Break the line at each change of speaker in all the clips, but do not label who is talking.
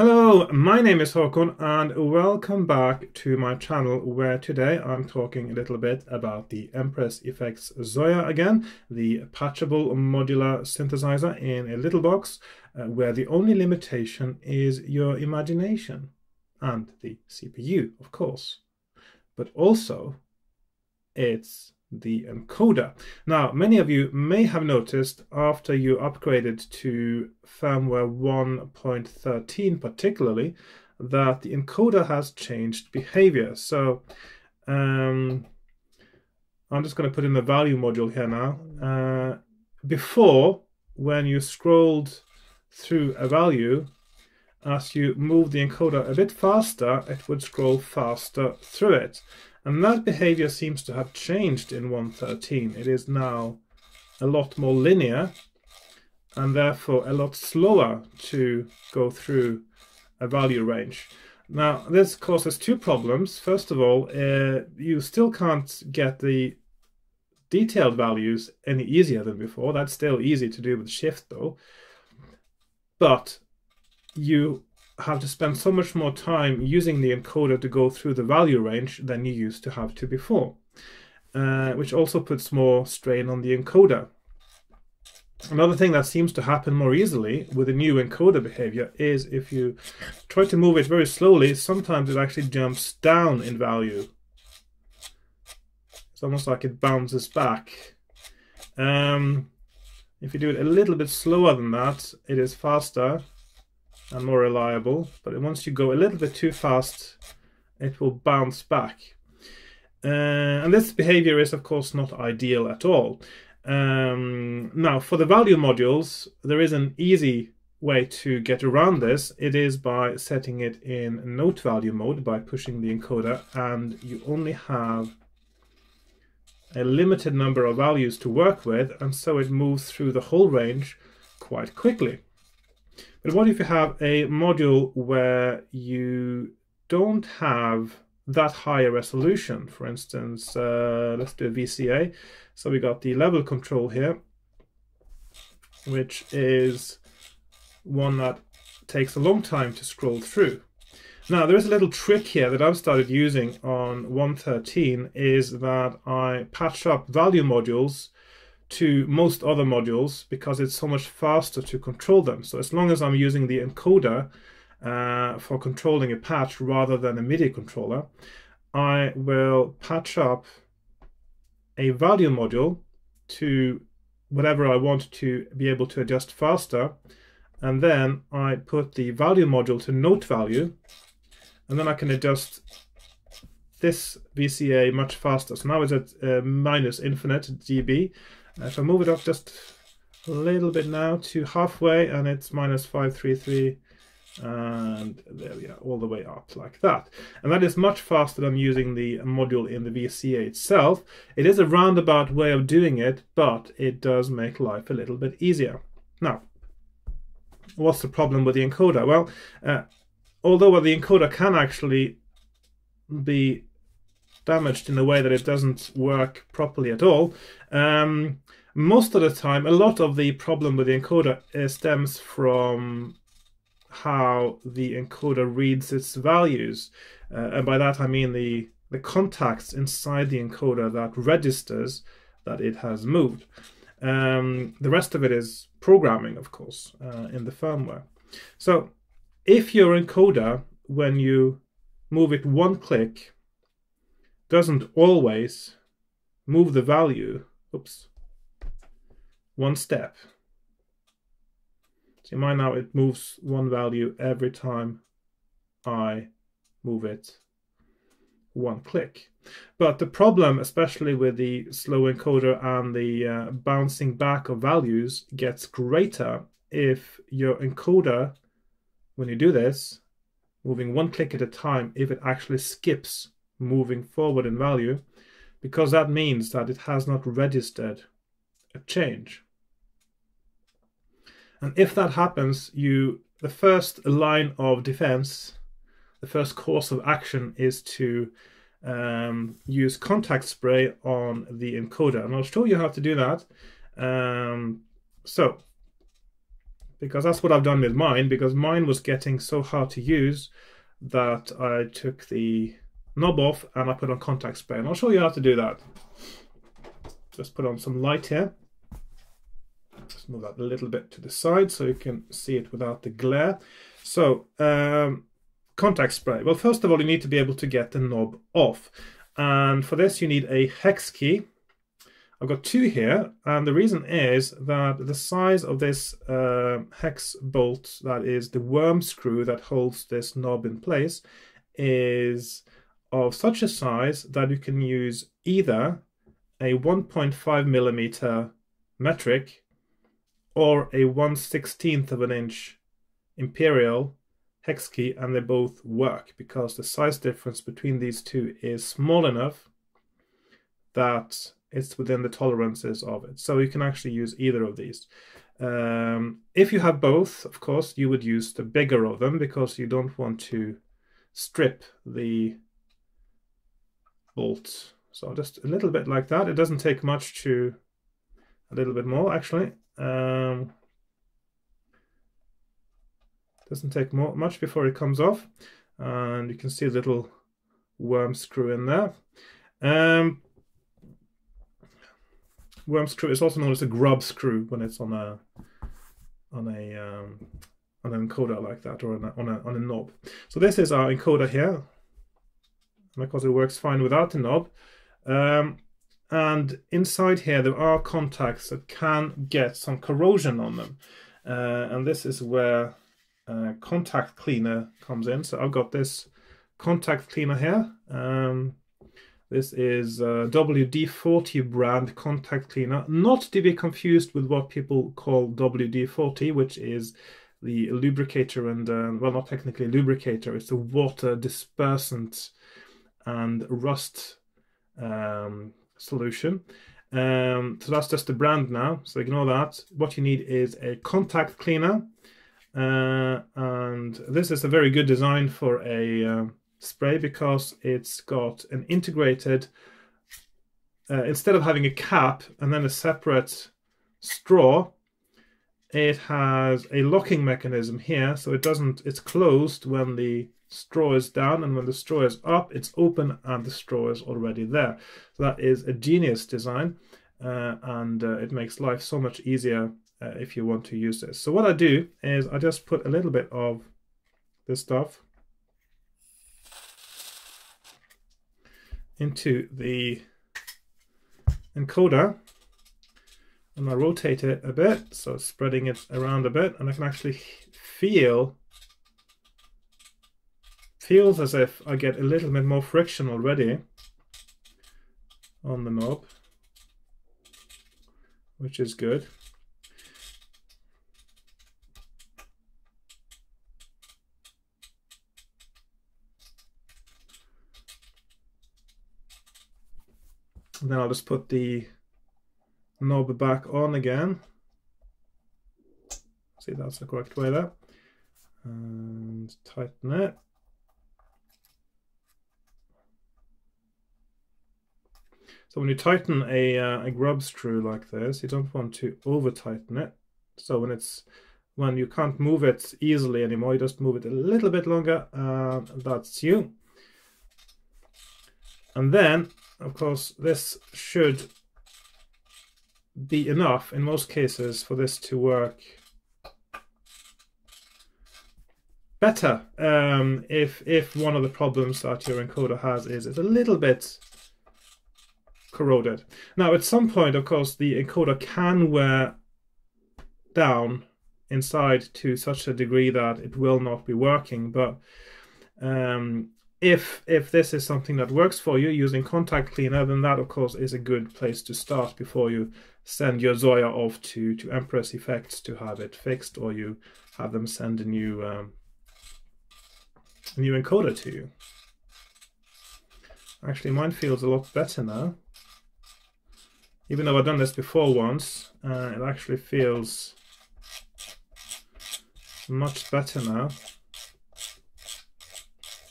Hello, my name is Håkon and welcome back to my channel where today I'm talking a little bit about the Empress Effects Zoia again, the patchable modular synthesizer in a little box uh, where the only limitation is your imagination and the CPU, of course. But also, it's the encoder. Now, many of you may have noticed after you upgraded to firmware 1.13 particularly, that the encoder has changed behavior. So um, I'm just going to put in the value module here now. Uh, before, when you scrolled through a value, as you move the encoder a bit faster, it would scroll faster through it. And that behavior seems to have changed in 113. It is now a lot more linear and therefore a lot slower to go through a value range. Now, this causes two problems. First of all, uh, you still can't get the detailed values any easier than before. That's still easy to do with Shift, though. But you have to spend so much more time using the encoder to go through the value range than you used to have to before, uh, which also puts more strain on the encoder. Another thing that seems to happen more easily with the new encoder behavior is if you try to move it very slowly, sometimes it actually jumps down in value. It's almost like it bounces back. Um, if you do it a little bit slower than that, it is faster and more reliable. But once you go a little bit too fast, it will bounce back. Uh, and this behavior is, of course, not ideal at all. Um, now, for the value modules, there is an easy way to get around this. It is by setting it in note value mode by pushing the encoder, and you only have a limited number of values to work with, and so it moves through the whole range quite quickly. But what if you have a module where you don't have that high a resolution? For instance, uh, let's do a VCA. So we got the level control here, which is one that takes a long time to scroll through. Now, there is a little trick here that I've started using on 113 is that I patch up value modules to most other modules because it's so much faster to control them. So as long as I'm using the encoder uh, for controlling a patch rather than a MIDI controller, I will patch up a value module to whatever I want to be able to adjust faster. And then I put the value module to note value. And then I can adjust this VCA much faster. So now it's at uh, minus infinite dB. If I move it up just a little bit now to halfway and it's minus 533 and there we are all the way up like that. And that is much faster than using the module in the VCA itself. It is a roundabout way of doing it but it does make life a little bit easier. Now what's the problem with the encoder? Well uh, although the encoder can actually be damaged in a way that it doesn't work properly at all. Um, most of the time, a lot of the problem with the encoder uh, stems from how the encoder reads its values. Uh, and by that I mean the, the contacts inside the encoder that registers that it has moved. Um, the rest of it is programming, of course, uh, in the firmware. So if your encoder, when you move it one click, doesn't always move the value, oops, one step. See mine now it moves one value every time I move it one click. But the problem, especially with the slow encoder and the uh, bouncing back of values, gets greater if your encoder, when you do this, moving one click at a time, if it actually skips moving forward in value because that means that it has not registered a change. And if that happens, you the first line of defense, the first course of action is to um, use contact spray on the encoder. And I'll show you how to do that. Um, so because that's what I've done with mine because mine was getting so hard to use that I took the knob off and I put on contact spray and I'll show you how to do that. Just put on some light here. Just move that a little bit to the side so you can see it without the glare. So um, contact spray. Well first of all you need to be able to get the knob off and for this you need a hex key I've got two here, and the reason is that the size of this uh, hex bolt, that is the worm screw that holds this knob in place, is of such a size that you can use either a 1.5 millimeter metric or a 1 16th of an inch imperial hex key and they both work because the size difference between these two is small enough that it's within the tolerances of it. So you can actually use either of these. Um, if you have both, of course, you would use the bigger of them because you don't want to strip the bolts. So just a little bit like that. It doesn't take much to, a little bit more actually. Um, doesn't take more, much before it comes off. And you can see a little worm screw in there. Um, worm screw is also known as a grub screw when it's on a on a um, on an encoder like that or on a, on a, on a knob. So this is our encoder here. Course it works fine without the knob. Um, and inside here there are contacts that can get some corrosion on them. Uh, and this is where uh, contact cleaner comes in. So I've got this contact cleaner here. Um, this is a WD-40 brand contact cleaner, not to be confused with what people call WD-40, which is the lubricator and, uh, well, not technically lubricator, it's a water dispersant and rust um, solution. Um, so that's just the brand now, so ignore that. What you need is a contact cleaner, uh, and this is a very good design for a uh, spray because it's got an integrated, uh, instead of having a cap and then a separate straw, it has a locking mechanism here so it doesn't, it's closed when the straw is down and when the straw is up it's open and the straw is already there. So that is a genius design uh, and uh, it makes life so much easier uh, if you want to use this. So what I do is I just put a little bit of this stuff into the encoder and I rotate it a bit, so spreading it around a bit, and I can actually feel feels as if I get a little bit more friction already on the knob, which is good. Then I'll just put the knob back on again. See, that's the correct way there. And tighten it. So when you tighten a, uh, a grub screw like this, you don't want to over tighten it. So when it's when you can't move it easily anymore, you just move it a little bit longer, and that's you. And then of course, this should be enough in most cases for this to work better um, if if one of the problems that your encoder has is it's a little bit corroded. Now at some point of course the encoder can wear down inside to such a degree that it will not be working but um, if if this is something that works for you using contact cleaner then that of course is a good place to start before you send your Zoia off to to Empress Effects to have it fixed or you have them send a new um, a new encoder to you actually mine feels a lot better now even though I've done this before once uh, it actually feels much better now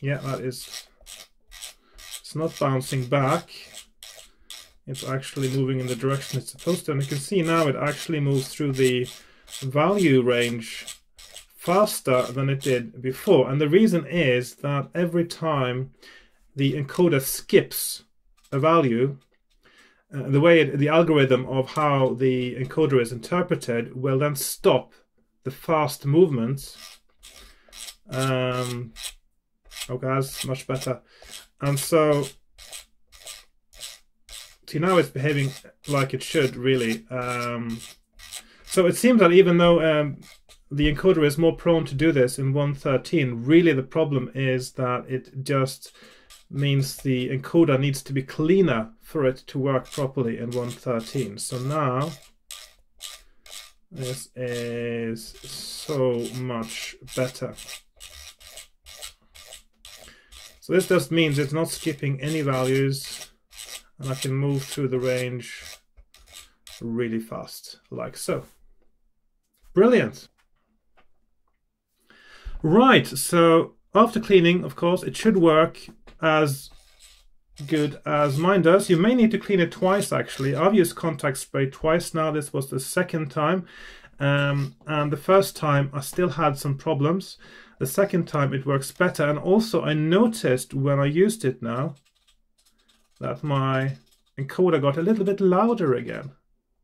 yeah, that is... It's not bouncing back. It's actually moving in the direction it's supposed to. And you can see now it actually moves through the value range faster than it did before. And the reason is that every time the encoder skips a value, uh, the way it, the algorithm of how the encoder is interpreted will then stop the fast movements. Um, oh, guys, much better. And so, see now it's behaving like it should really. Um, so it seems that even though um, the encoder is more prone to do this in 113. Really, the problem is that it just means the encoder needs to be cleaner for it to work properly in 113. So now this is so much better. So this just means it's not skipping any values and I can move through the range really fast, like so. Brilliant. Right, so after cleaning, of course, it should work as good as mine does. You may need to clean it twice, actually. I've used contact spray twice now. This was the second time. Um, and the first time, I still had some problems. The second time, it works better. And also, I noticed when I used it now that my encoder got a little bit louder again.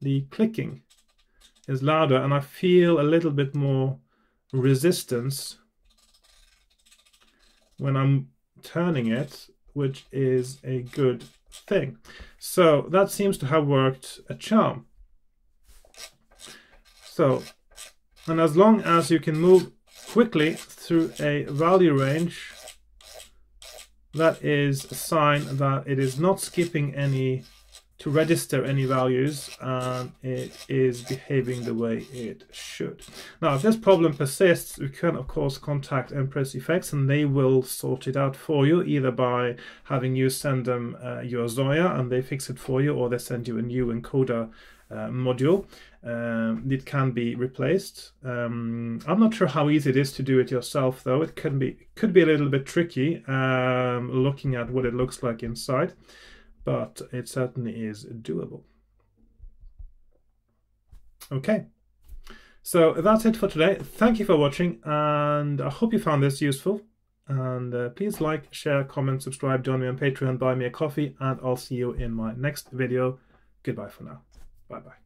The clicking is louder, and I feel a little bit more resistance when I'm turning it, which is a good thing. So that seems to have worked a charm. So, and as long as you can move quickly through a value range, that is a sign that it is not skipping any to register any values and it is behaving the way it should. Now if this problem persists you can of course contact Empress Effects and they will sort it out for you either by having you send them uh, your Zoia and they fix it for you or they send you a new encoder uh, module. Um, it can be replaced. Um, I'm not sure how easy it is to do it yourself though. It can be could be a little bit tricky um, looking at what it looks like inside but it certainly is doable. Okay, so that's it for today. Thank you for watching, and I hope you found this useful. And uh, please like, share, comment, subscribe, join me on Patreon, buy me a coffee, and I'll see you in my next video. Goodbye for now. Bye-bye.